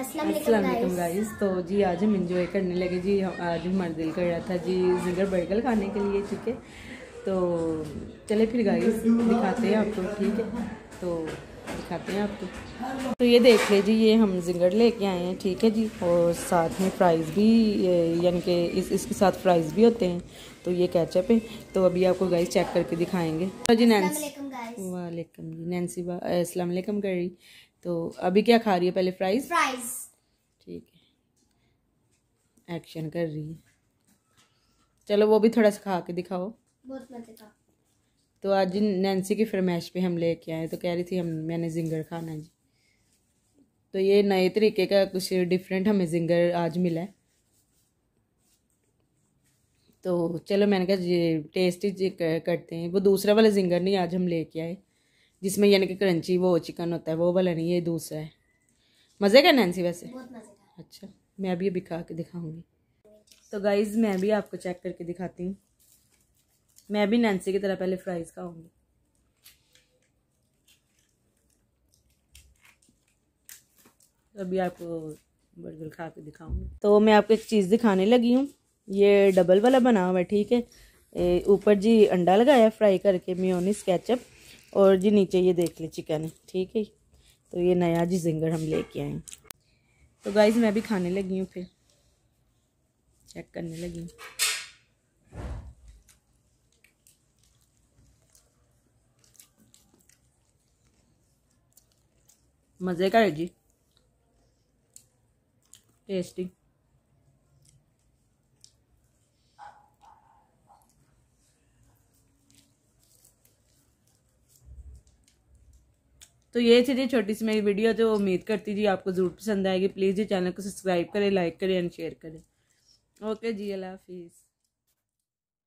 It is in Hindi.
असलम गाइस तो जी आज हम इंजॉय करने लगे जी आज हमारा दिल कर रहा था जी जिंगर बर्गर खाने के लिए ठीक है? तो चले फिर गाइस दिखाते हैं आपको ठीक है? तो दिखाते हैं आपको। तो ये देख ले जी ये हम जिंगर लेके आए हैं ठीक है जी? और साथ में फ्राइज़ भी यानी कि इस इसके साथ फ्राइज़ भी होते हैं। तो ये कैचअप है। तो अभी आपको गाइस चेक करके दिखाएँगे। तो जी नैन्सी वालेकुम जी नैन्सी अस्सलाम वालेकुम करी तो अभी क्या खा रही है पहले फ्राइज फ्राइज ठीक है। एक्शन कर रही है। चलो वो भी थोड़ा सा खा के दिखाओ। बहुत मज़े का। तो आज नैन्सी की फरमाइश पे हम लेके आए। तो कह रही थी हम मैंने जिंगर खाना है जी। तो ये नए तरीके का कुछ डिफरेंट हमें जिंगर आज मिला है। तो चलो मैंने कहा ये टेस्ट ही करते हैं। वो दूसरा वाला जिंगर नहीं आज हम लेके आए। जिसमें यानी कि क्रंची वो चिकन होता है वो वाला नहीं ये दूसरा है। मज़े का नैन्सी वैसे? बहुत अच्छा मैं अभी अभी खा के दिखाऊँगी। तो गाइज़ मैं भी आपको चेक करके दिखाती हूँ। मैं भी नैन्सी की तरह पहले फ्राइज खाऊँगी। अभी आपको बर्गर खा के दिखाऊँगी। तो मैं आपको एक चीज़ दिखाने लगी हूँ। ये डबल वाला बना हुआ है ठीक है? ऊपर जी अंडा लगाया फ्राई करके म्योनिस केचप और जी नीचे ये देख ले चिकन है ठीक है? तो ये नया जी जिंगर हम लेके आए तो गाइज़ मैं भी खाने लगी हूँ फिर। चेक करने लगी हूँ। मज़े का है जी। टेस्टी तो ये थी जी छोटी सी मेरी वीडियो तो उम्मीद करती जी आपको ज़रूर पसंद आएगी। प्लीज़ जी चैनल को सब्सक्राइब करें लाइक करें एंड शेयर करें। ओके जी अल्लाह हाफिज़